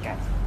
Okay.